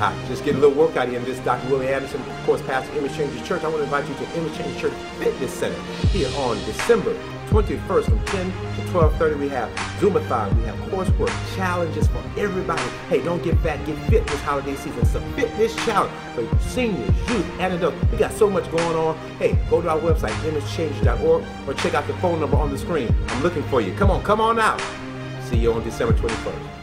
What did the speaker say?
Uh, just get a little workout in. This Dr. Willie Anderson, of course, Pastor Image Changers Church. I want to invite you to Image Changers Church Fitness Center here on December 21st from 10 to 12.30. We have Zumbathon. We have coursework, challenges for everybody. Hey, don't get fat, get fit this holiday season. It's a fitness challenge for seniors, youth, and adults. We got so much going on. Hey, go to our website, imagechangers.org, or check out the phone number on the screen. I'm looking for you. Come on, come on out. See you on December 21st.